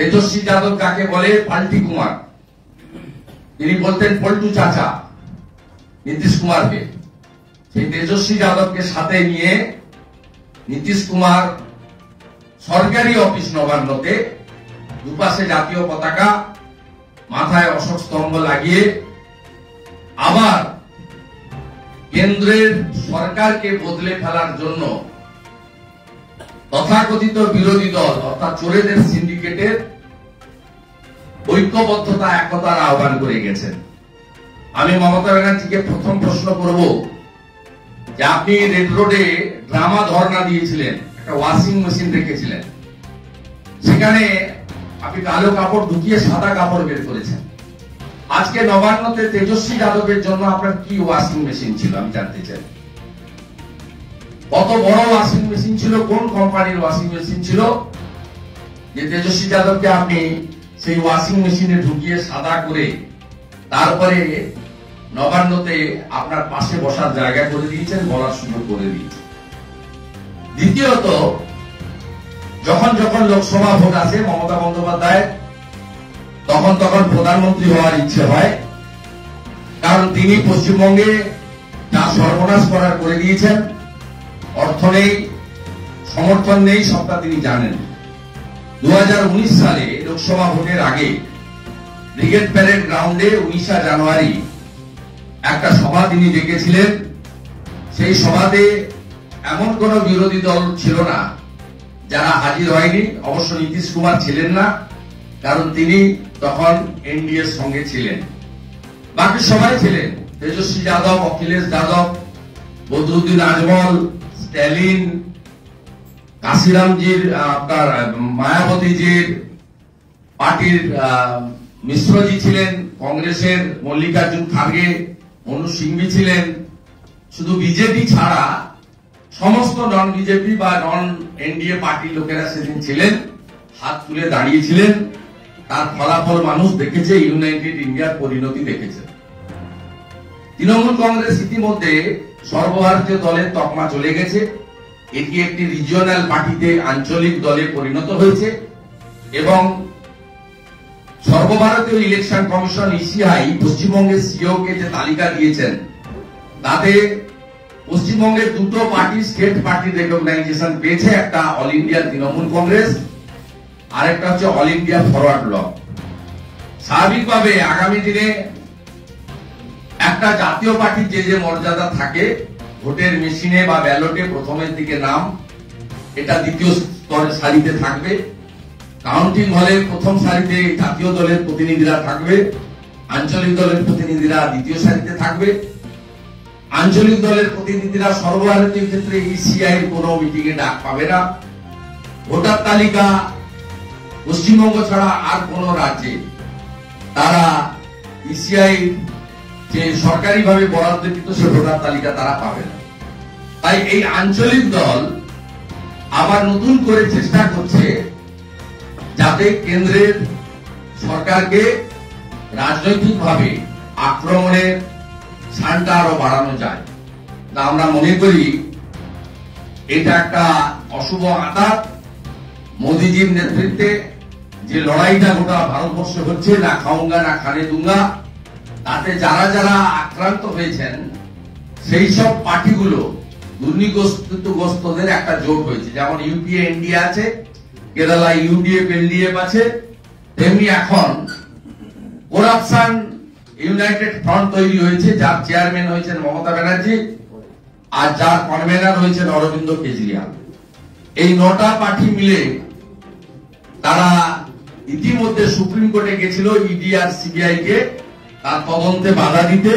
তেজস্বী যাদব কাকে বলে? পাল্টি কুমার। তিনি বলতেন পল্টু চাচা, নীতিশ কুমারকে। সেই তেজস্বী যাদবকে সাথে নিয়ে নীতিশ কুমার সরকারি অফিস নবান্নতে দুপাশে জাতীয় পতাকা মাথায় অশোক স্তম্ভ লাগিয়ে আবার কেন্দ্রের সরকারকে বদলে ফেলার জন্য তথাকথিত বিরোধী দল অর্থাৎ চোরেদের সিন্ডিকেটের ঐক্যবদ্ধতা একতার আহ্বান করে গেছেন আমি মমতা ব্যানার্জিকে প্রথম প্রশ্ন করব যে আপনি রেড রোডে ড্রামা ধর্ণা দিয়েছিলেন, একটা ওয়াশিং মেশিন রেখেছিলেন। সেখানে আপনি কালো কাপড় ঢুকিয়ে সাদা কাপড় বের করেছেন। আজকে নবান্নতে তেজস্বী যাদবের জন্য আপনার কি ওয়াশিং মেশিন ছিল? আমি জানতে চাই। কত বড় ওয়াশিং মেশিন ছিল, কোন কোম্পানির ওয়াশিং মেশিন ছিল? যে তেজস্বী যাদবকে আপনি সেই ওয়াশিং মেশিনে ঢুকিয়ে সাদা করে তারপরে নবান্নতে আপনার পাশে বসার জায়গা করে দিয়েছেন, বলার সুযোগ করে দিয়েছেন। দ্বিতীয়ত, যখন যখন লোকসভা ভোট আসে মমতা বন্দ্যোপাধ্যায়, তখন তখন প্রধানমন্ত্রী হওয়ার ইচ্ছে হয়, কারণ তিনি পশ্চিমবঙ্গে যা সর্বনাশ করার করে দিয়েছেন অর্থ নেই, সমর্থন নেই, সবটা তিনি জানেন। দু হাজার উনিশ সালে লোকসভা ভোটের আগে ব্রিগেড প্যারেড গ্রাউন্ডে উনিশা জানুয়ারি একটা সভা তিনি ডেকেছিলেন। সেই সভাতে এমন কোন বিরোধী দল ছিল না, যারা হাজির হয়নি। অবশ্য নীতিশ কুমার ছিলেন না, কারণ তিনি তখন এনডিএর সঙ্গে ছিলেন। বাকি সবাই ছিলেন। তেজস্বী যাদব, অখিলেশ যাদব, বদরুদ্দিন আজমল স্ট্যালিন, কাশিরামজির আপনার মায়াবতীজির পার্টির মিশ্রজি ছিলেন, কংগ্রেসের মল্লিকার্জুন খার্গে, মনু সিংভি ছিলেন। শুধু বিজেপি ছাড়া সমস্ত নন বিজেপি বা নন এনডিএ পার্টির লোকেরা সেদিন ছিলেন, হাত তুলে দাঁড়িয়েছিলেন। তার ফলাফল মানুষ দেখেছে, ইউনাইটেড ইন্ডিয়ার পরিণতি দেখেছে। তৃণমূল কংগ্রেস ইতিমধ্যে সর্বভারতীয় দলের তকমা চলে গেছে। এটি একটি রিজিওনাল পার্টিতে আঞ্চলিক দলে পরিণত হয়েছে এবং সর্বভারতীয় ইলেকশন কমিশন ইসিআই পশ্চিমবঙ্গের সিও কে যে তালিকা দিয়েছেন, তাতে পশ্চিমবঙ্গের দুটো পার্টি স্টেট পার্টি রেকগনাইজেশন পেয়েছে, একটা অল ইন্ডিয়া তৃণমূল কংগ্রেস আর একটা হচ্ছে অল ইন্ডিয়া ফরওয়ার্ড ব্লক স্বাভাবিকভাবে আগামী দিনে একটা জাতীয় পার্টির যে যে মর্যাদা থাকে, ভোটের মেশিনে বা ব্যালটে প্রথমের দিকে নাম, এটা দ্বিতীয় স্তরের সারিতে থাকবে। কাউন্টিং হলে প্রথম সারিতে জাতীয় দলের প্রতিনিধিরা থাকবে, আঞ্চলিক দলের প্রতিনিধিরা দ্বিতীয় সারিতে থাকবে। আঞ্চলিক দলের প্রতিনিধিরা সর্বভারতীয় ক্ষেত্রে ইসিআই কোন মিটিং এ ডাক পাবে না। ভোটার তালিকা পশ্চিমবঙ্গ ছাড়া আর কোন রাজ্যে। তারা ইসিআই যে সরকারিভাবে বরাদ্দকৃত সে ভোটার তালিকা তারা পাবে না। তাই এই আঞ্চলিক দল আবার নতুন করে চেষ্টা করছে যাতে কেন্দ্রের সরকারকে রাজনৈতিকভাবে আক্রমণের শানটা আরও বাড়ানো যায়। তা আমরা মনে করি এটা একটা অশুভ আঘাত। মোদীজির নেতৃত্বে যে লড়াইটা গোটা ভারতবর্ষে হচ্ছে, না খাউঙ্গা না খানে দুঙ্গা তাতে যারা যারা আক্রান্ত হয়েছেন, সেই সব পার্টিগুলো দুর্নীতিগ্রস্তদের একটা জোট হয়েছে। যেমন ইউপিএ ইন্ডিয়া আছে, কেরালা ইউডিএফ এলডিএফ আছে, তেমনি এখন করাপশন ইউনাইটেড ফ্রন্ট তৈরি হয়েছে, যার চেয়ারম্যান হয়েছেন মমতা ব্যানার্জি আর যার কনভেনার হয়েছেন অরবিন্দ কেজরিওয়াল। এই নটা পার্টি মিলে তারা ইতিমধ্যে সুপ্রিম কোর্টে গেছিল ইডি আর সিবিআই কে তার তদন্তে বাধা দিতে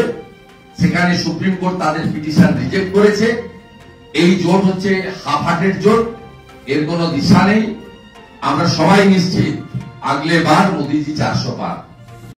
সেখানে সুপ্রিম কোর্ট তাদের পিটিশন রিজেক্ট করেছে। এই জোট হচ্ছে হাফ হার্টের জোট, এর কোনো দিশা নেই। আমরা সবাই নিশ্চিত, আগলে বার মোদিজি চারশো পার।